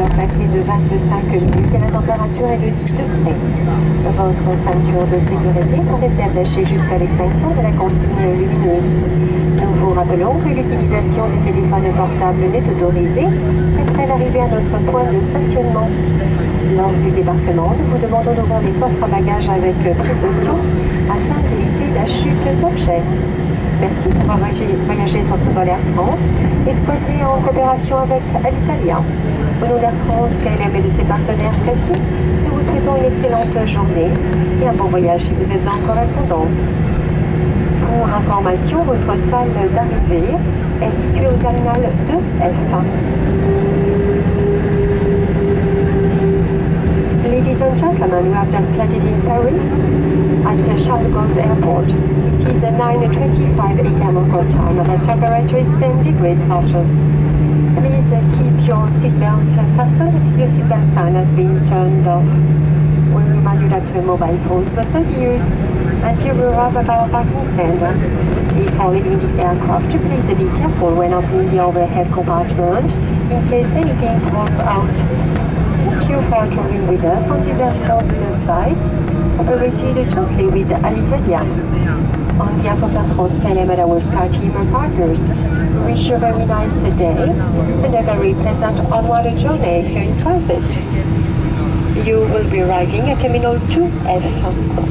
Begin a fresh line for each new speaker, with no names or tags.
De 25 minutes et la température est de 10 degrés. Votre ceinture de sécurité pourrait être attachée jusqu'à l'extinction de la consigne lumineuse. Nous vous rappelons que l'utilisation des téléphones portables n'est autorisée qu'après l'arrivée à notre point de stationnement. Lors du débarquement, nous vous demandons d'ouvrir les coffres à bagages avec précaution afin d'éviter la chute d'objets. Merci d'avoir voyagé sur ce vol Air France, exploité en coopération avec Alitalia. Au nom France, KLM et de ses partenaires précis, nous vous souhaitons une excellente journée et un bon voyage si vous êtes en correspondance. Pour information, votre salle d'arrivée est située au terminal 2F. Gentlemen, we have just landed in Paris at Charles de Gaulle Airport. It is 9.25 a.m. local time and the temperature is 10 degrees Celsius. Please uh, keep your seatbelt fastened until your seatbelt sign has been turned off. We remind you that uh, mobile phones must not be used until we arrive at our parking stand. Before leaving the aircraft, please be careful when opening the overhead compartment in case anything falls out. You for traveling with us on Air France site, operated jointly with Alitalia. On behalf of Air France KLM and our Team partners, we wish you a very nice day and a very pleasant onward journey here in transit. You will be arriving at Terminal 2F.